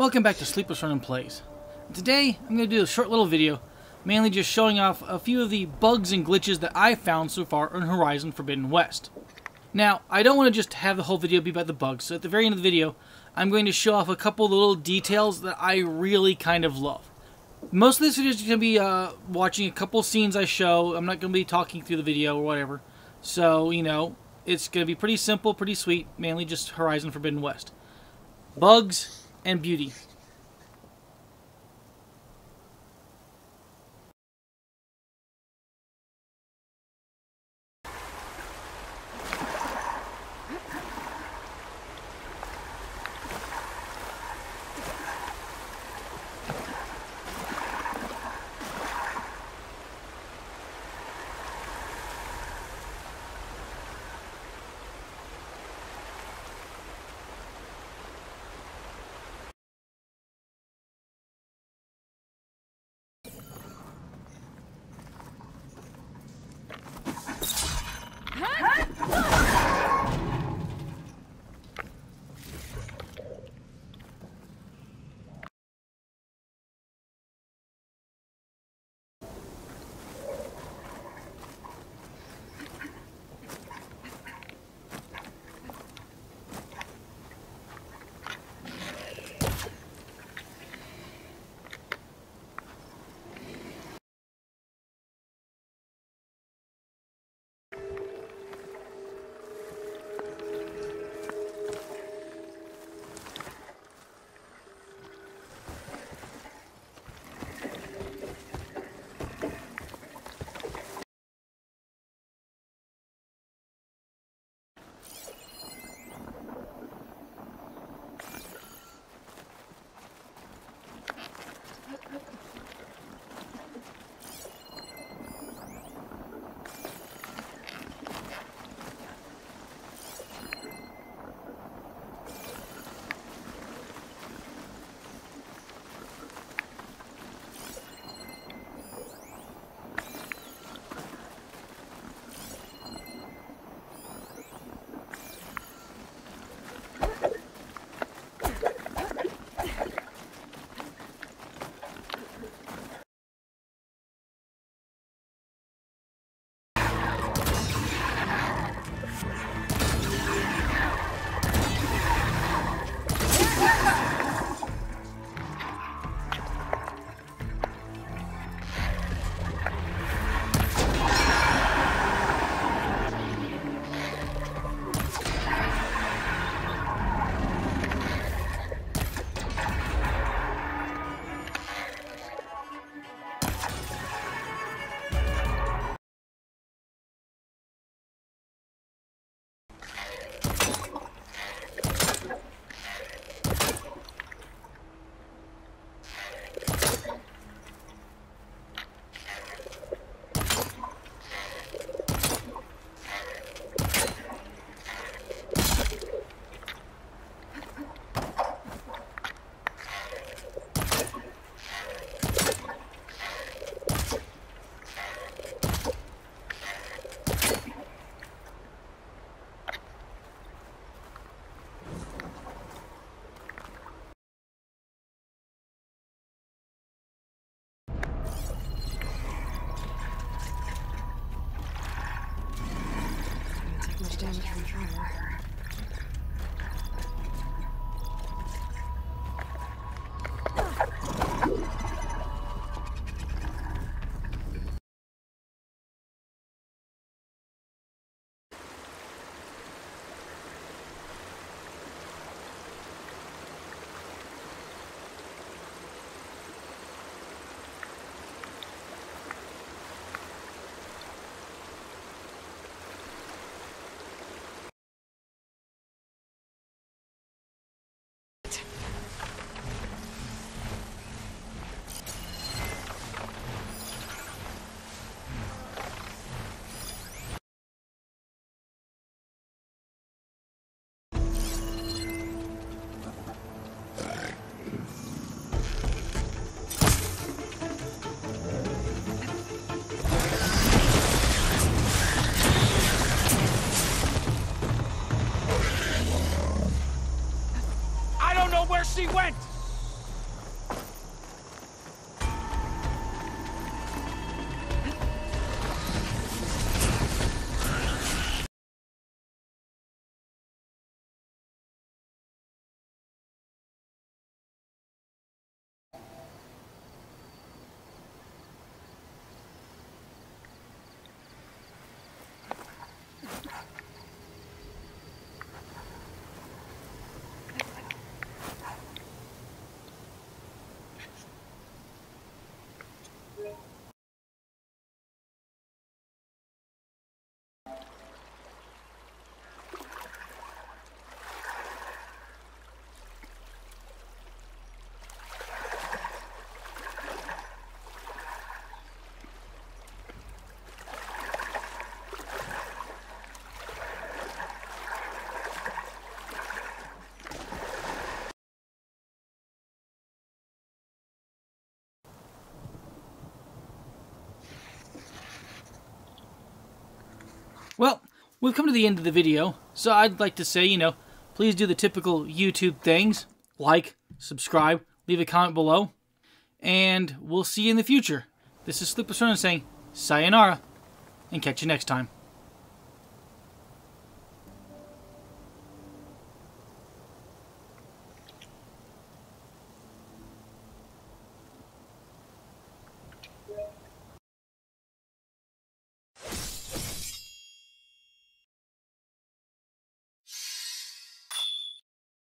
Welcome back to Sleepless Ronin Plays. Today, I'm going to do a short little video, mainly just showing off a few of the bugs and glitches that I've found so far on Horizon Forbidden West. Now, I don't want to just have the whole video be about the bugs, so at the very end of the video, I'm going to show off a couple of little details that I really kind of love. Most of this video is going to be uh, watching a couple scenes I show. I'm not going to be talking through the video or whatever. So, you know, it's going to be pretty simple, pretty sweet, mainly just Horizon Forbidden West. Bugs and beauty. Well, we've come to the end of the video, so I'd like to say, you know, please do the typical YouTube things. Like, subscribe, leave a comment below, and we'll see you in the future. This is Sleepless Ronin saying sayonara, and catch you next time.